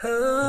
Oh.